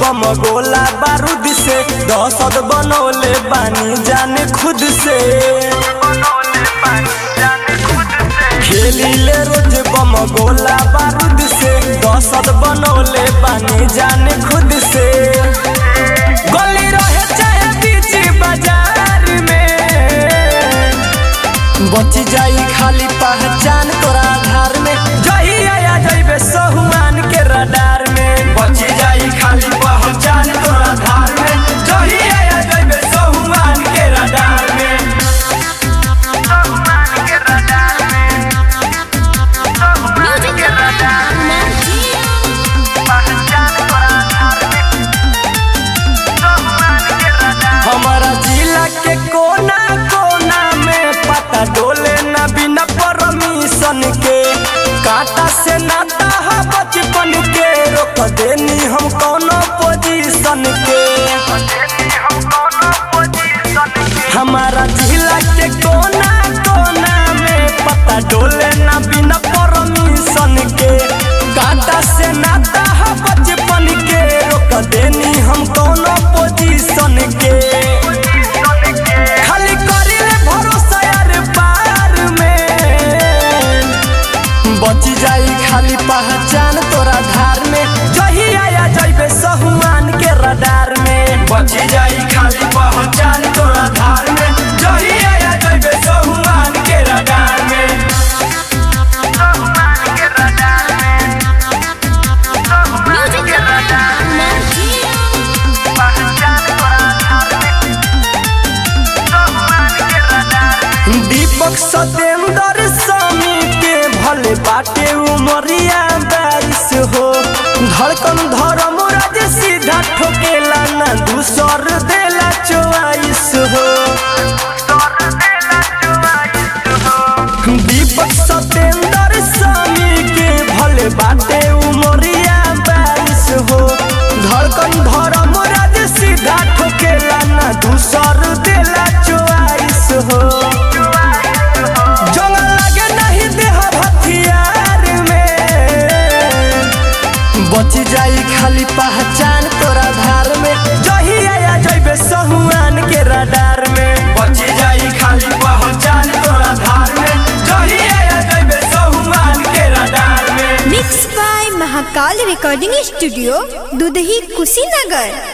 बम गोला बारूद से। दहशत बनौले बानी जाने खुद से। खेली ले रोज बम गोला बारूद से। दहशत बनौले बानी जाने खुद से। गली रहे चाहे बाज़ार में। बच जाई खाली काटा से नाता सतेंद्र स्वामी के भले बाटे उमरिया बारिश हो। धड़कन धर्म राज सीधा ठोकेला ना, दूसर देला चौवाइस हो। दीपक राज सीधा ठोकेला ना, दूसर देला महाकाल रिकॉर्डिंग स्टूडियो दुदही कुशीनगर।